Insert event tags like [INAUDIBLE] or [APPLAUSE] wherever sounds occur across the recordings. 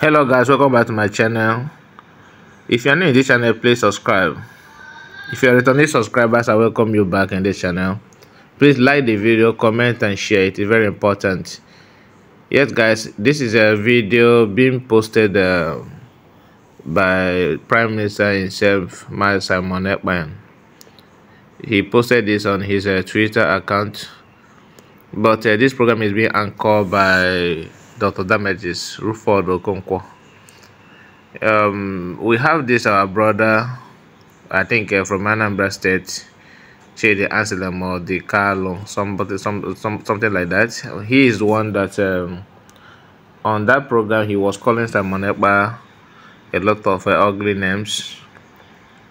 hello guys. Welcome back to my channel. If you're new in this channel please subscribe. If you're returning subscribers i welcome you back in this channel. Please like the video comment and share. It is very important. Yes guys this is a video being posted uh, by prime minister himself my simon Ekpa. he posted this on his uh, twitter account. But uh, this program is being anchored by Dr. Damages, Rudolf Okonkwo. Um, we have this, our brother, I think uh, from Anambra State, Chidi Anselm Odinkalu, somebody, some, some, something like that. He is the one that, um, on that program, he was calling Simon a lot of uh, ugly names,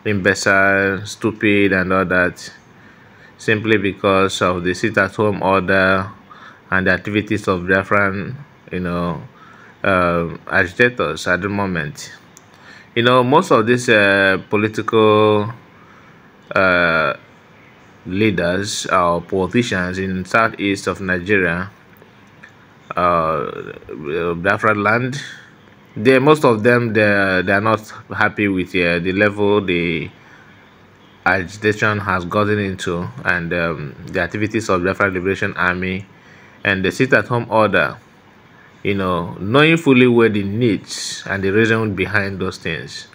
imbecile, stupid, and all that, simply because of the sit at home order and the activities of Biafran you know, uh, agitators at the moment. You know, most of these uh, political uh, leaders or politicians in southeast of Nigeria, uh, land, they most of them they they are not happy with uh, the level the agitation has gotten into and um, the activities of Biafra Liberation Army and the sit-at-home order you know, knowing fully well the needs and the reason behind those things.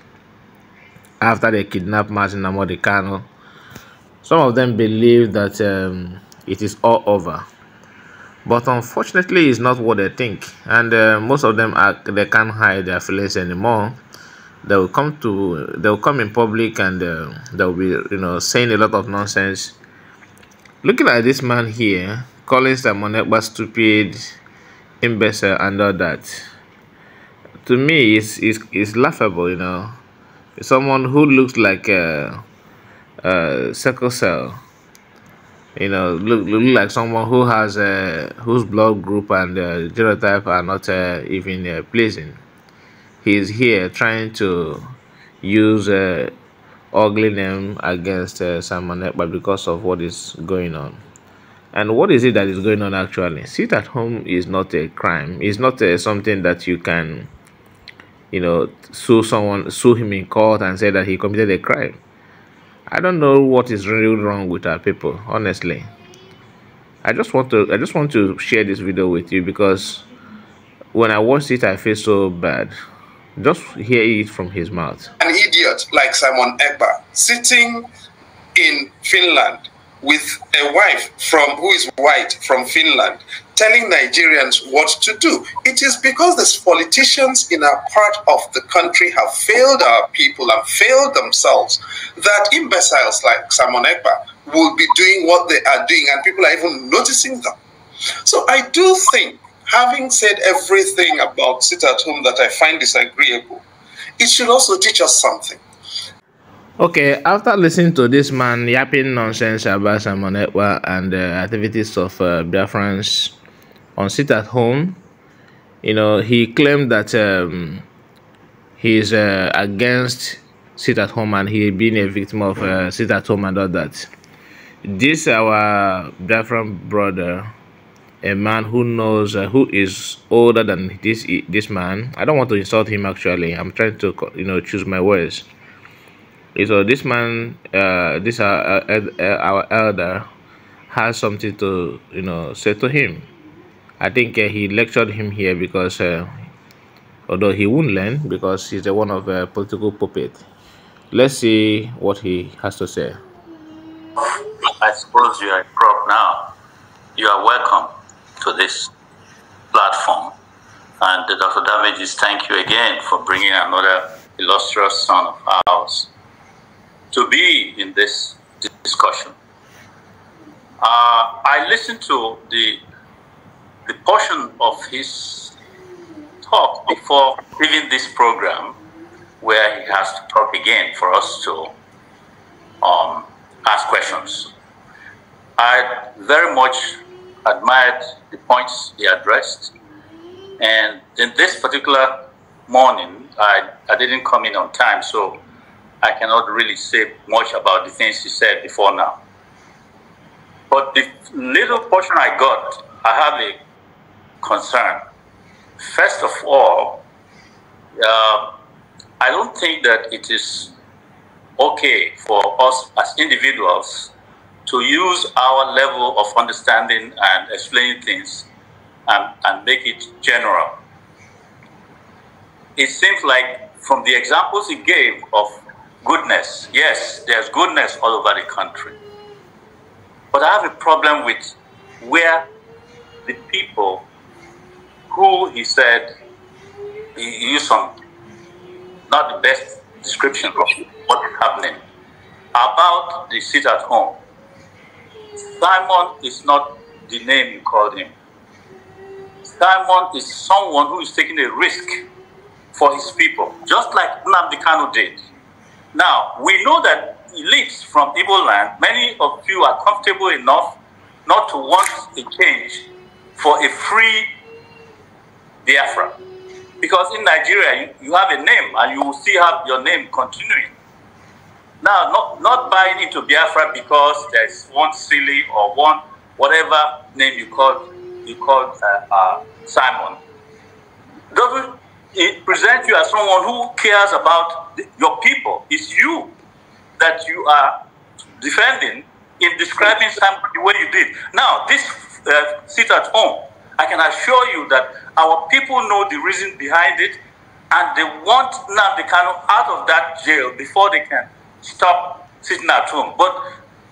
After they kidnapped Nnamdi Kanu, some of them believe that um, it is all over. But unfortunately, it's not what they think, and uh, most of them are they can't hide their feelings anymore. They will come to they will come in public and uh, they will be you know saying a lot of nonsense. Looking at this man here, calling Simon Ekpa stupid, imbecile and all that. To me it's, it's, it's laughable you know. Someone who looks like a, a sickle cell you know look, look like someone who has a whose blood group and uh, genotype are not uh, even uh, pleasing. He's here trying to use a ugly name against uh, Simon because of what is going on and what is it that is going on actually? Sit at home is not a crime. It's not a, something that you can, you know, sue someone, sue him in court and say that he committed a crime. I don't know what is really wrong with our people, honestly. I just want to I just want to share this video with you because when I watched it I feel so bad. Just hear it from his mouth. An idiot like Simon Ekpa sitting in Finland with a wife from who is white from Finland telling Nigerians what to do. It is because the politicians in our part of the country have failed our people and failed themselves that imbeciles like Simon Ekpa will be doing what they are doing and people are even noticing them. So I do think, having said everything about sit at home that I find disagreeable, it should also teach us something. Okay, after listening to this man yapping nonsense about Simon Ekpa and the activities of uh, Biafrans on sit at home, you know, he claimed that um, he's uh, against sit at home and he being a victim of uh, sit at home and all that. This our Biafran brother, a man who knows uh, who is older than this this man. I don't want to insult him actually. I'm trying to you know choose my words so this man uh, this uh, uh, uh, our elder has something to you know say to him. I think uh, he lectured him here because uh, although he won't learn because he's the one of a political puppet. Let's see what he has to say. I suppose you are a prop now. You are welcome to this platform. And dr damages thank you again for bringing another illustrious son of ours to be in this discussion. Uh, I listened to the the portion of his talk before leaving this program, where he has to talk again for us to um, ask questions. I very much admired the points he addressed, and in this particular morning, I, I didn't come in on time, so I cannot really say much about the things he said before now. But the little portion I got, I have a concern. First of all, uh, I don't think that it is okay for us as individuals to use our level of understanding and explaining things and, and make it general. It seems like from the examples he gave of goodness, yes, there's goodness all over the country. But I have a problem with where the people who he said he used some not the best description of what is happening about the sit at home. Simon is not the name you called him. Simon is someone who is taking a risk for his people, just like Nnamdi Kanu did. Now, we know that elites from Igbo land, many of you are comfortable enough not to want a change for a free Biafra. Because in Nigeria, you, you have a name and you will still have your name continuing. Now, not, not buying into Biafra because there's one silly or one whatever name you call you called uh, uh, Simon doesn't it present you as someone who cares about the, your people. It's you that you are defending in describing somebody the way you did. Now, this uh, sit at home, I can assure you that our people know the reason behind it, and they want Nnamdi Kanu out of that jail before they can stop sitting at home. But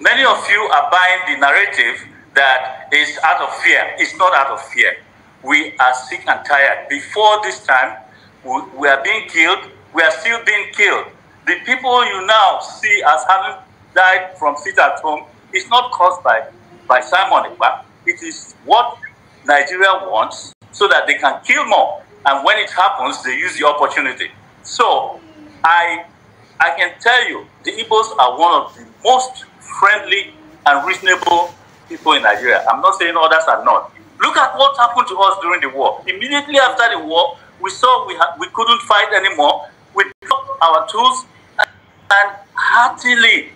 many of you are buying the narrative that is out of fear. It's not out of fear. We are sick and tired. Before this time, we, are being killed. We are still being killed. The people you now see as having died from sit at home is not caused by, by Simon Ekpa. It is what Nigeria wants so that they can kill more. And when it happens, they use the opportunity. So I, I can tell you, the Igbos are one of the most friendly and reasonable people in Nigeria. I'm not saying others are not. Look at what happened to us during the war. Immediately after the war, we saw we, we couldn't fight anymore. We took our tools and heartily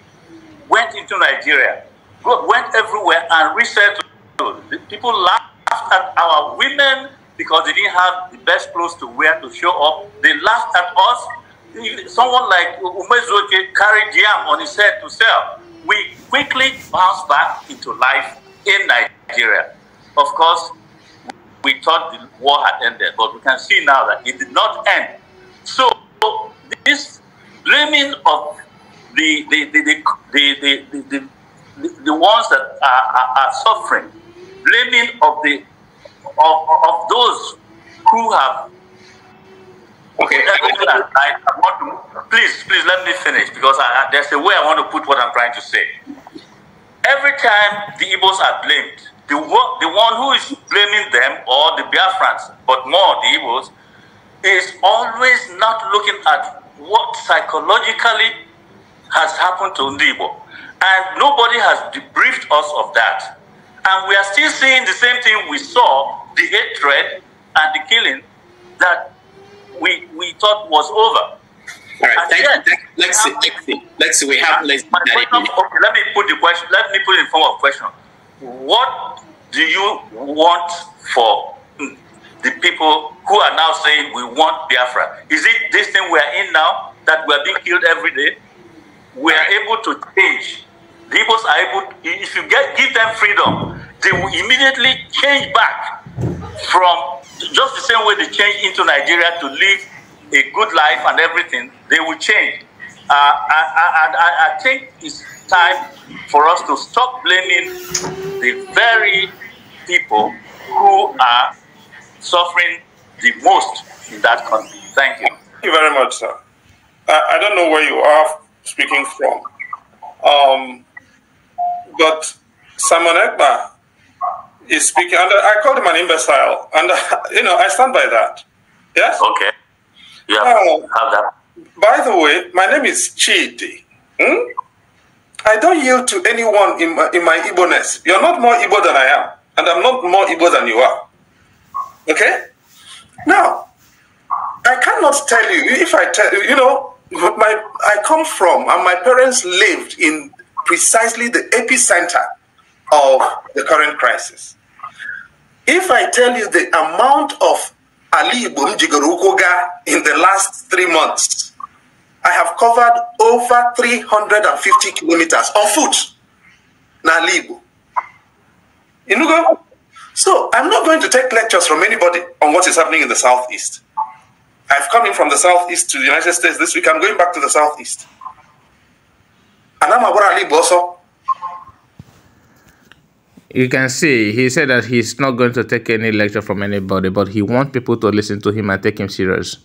went into Nigeria, went everywhere and resettled. People laughed at our women because they didn't have the best clothes to wear to show up. They laughed at us. Someone like Umezuke carried yam on his head to sell. We quickly bounced back into life in Nigeria. Of course, we thought the war had ended, but we can see now that it did not end. So this blaming of the the the the the, the, the, the, the ones that are, are, are suffering, blaming of the of, of those who have Okay. I, I want to, please, please let me finish because I, there's a way I want to put what I'm trying to say. Every time the Igbos are blamed, the, one, the one who is blaming them or the Biafrans, but more the Igbos, is always not looking at what psychologically has happened to Ndigbo. And nobody has debriefed us of that. And we are still seeing the same thing we saw, the hatred and the killing that we we thought was over. All right, thank you. Thank, let's see, let's see. Let's see. We have less than okay, let me put the question. Let me put it in form of question. What do you want for the people who are now saying we want Biafra? Is it this thing we are in now that we are being killed every day? We are able to change. Igbos are able. If you get give them freedom, they will immediately change back from just the same way they change into Nigeria to live a good life and everything, they will change. Uh, I, I, I think it's time for us to stop blaming the very people who are suffering the most in that country. Thank you. Thank you very much, sir. I, I don't know where you are speaking from, um, but Simon Ekpa is speaking, and I called him an imbecile, and [LAUGHS] you know I stand by that. Yes. Okay. Yeah. Have that. By the way, my name is Chidi. Hmm? I don't yield to anyone in my, in my Igbo-ness. You're not more Igbo than I am, and I'm not more Igbo than you are. Okay? Now, I cannot tell you, if I tell you, you know, my, I come from, and my parents lived in precisely the epicenter of the current crisis. If I tell you the amount of Ali in the last three months. I have covered over 350 kilometers on foot. Nalibu. Inugo. So I'm not going to take lectures from anybody on what is happening in the southeast. I've come in from the southeast to the United States this week. I'm going back to the southeast. And I'm Ali also. You can see he said that he's not going to take any lecture from anybody, but he wants people to listen to him and take him serious.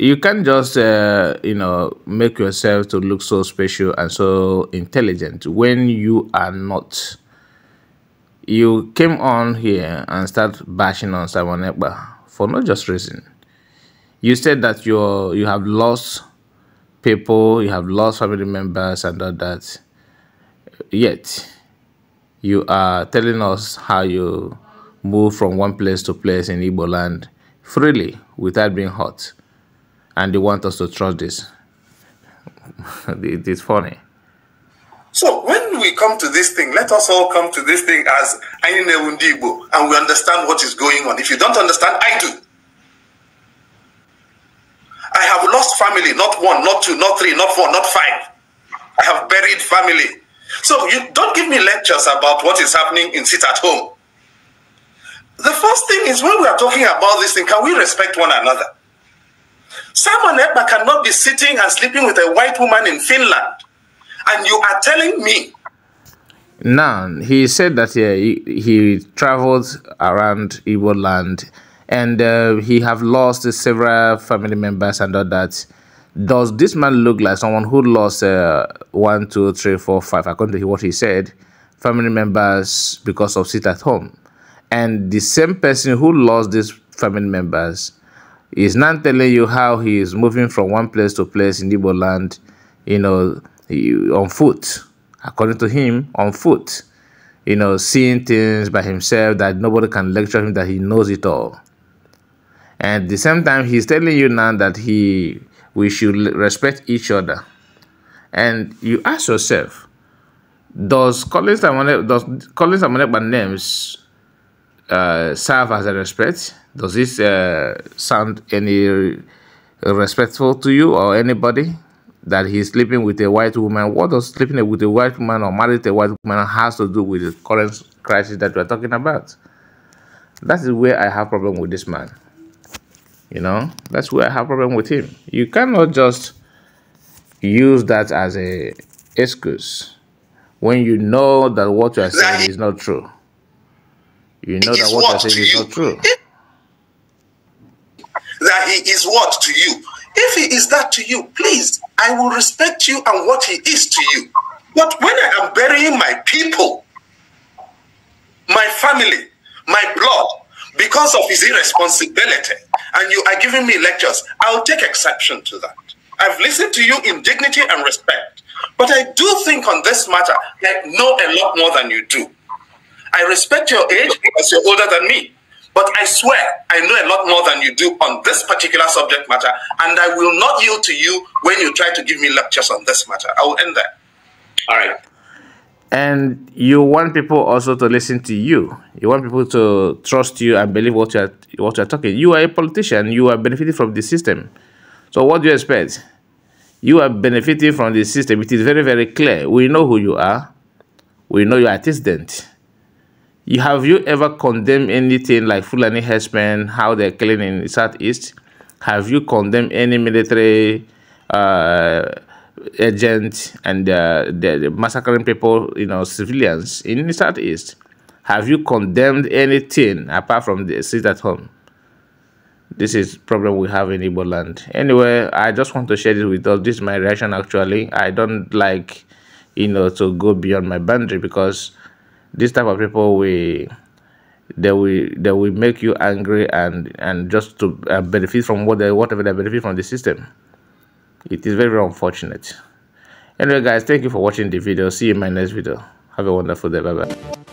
You can't just, uh, you know, make yourself to look so special and so intelligent when you are not. You came on here and start bashing on Simon Ekpa for no just reason. You said that you you have lost people, you have lost family members and all that. Yet, you are telling us how you move from one place to place in Igbo land freely without being hurt. And they want us to trust this. [LAUGHS] it is funny. So when we come to this thing, let us all come to this thing as Igbo and we understand what is going on. If you don't understand, I do. I have lost family, not one, not two, not three, not four, not five. I have buried family. So you don't give me lectures about what is happening in sit at home. The first thing is when we are talking about this thing, can we respect one another? Simon Ekpa cannot be sitting and sleeping with a white woman in Finland. And you are telling me. Now, he said that yeah, he, he traveled around Igbo land and uh, he have lost several family members and all that. Does this man look like someone who lost uh, one, two, three, four, five, according to what he said, family members because of sit at home? And the same person who lost these family members is not telling you how he is moving from one place to place in Igbo land, you know, on foot. According to him, on foot. You know, seeing things by himself that nobody can lecture him that he knows it all. And at the same time, he's telling you now that he we should respect each other. And you ask yourself, does calling someone does someone by names uh, serve as a respect? Does this uh, sound any respectful to you or anybody? That he's sleeping with a white woman. What does sleeping with a white woman or married a white woman has to do with the current crisis that we're talking about? That is where I have problem with this man. You know, that's where I have problem with him. You cannot just use that as a excuse when you know that what you are saying is not true. You know that what you are saying is not true. [LAUGHS] That he is what to you? If he is that to you, please, I will respect you and what he is to you. But when I am burying my people, my family, my blood, because of his irresponsibility, and you are giving me lectures, I'll take exception to that. I've listened to you in dignity and respect. But I do think on this matter, I know a lot more than you do. I respect your age because you're older than me. But I swear, I know a lot more than you do on this particular subject matter, and I will not yield to you when you try to give me lectures on this matter. I will end there. All right. And you want people also to listen to you. You want people to trust you and believe what you're what you're talking. You are a politician. You are benefiting from the system. So what do you expect? You are benefiting from the system. It is very very clear. We know who you are. We know your antecedent you have you ever condemned anything like fulani herdsmen how they're killing in the southeast have you condemned any military uh agents and uh, the massacring people, you know, civilians in the southeast. Have you condemned anything apart from the sit at home? This is problem we have in Igbo land. Anyway, I just want to share this with us. This is my reaction actually. I don't like, you know, to go beyond my boundary because this type of people we they will they will make you angry and and just to uh, benefit from what they whatever they benefit from the system. It is very, very unfortunate. Anyway guys thank you for watching the video. See you in my next video. Have a wonderful day. Bye bye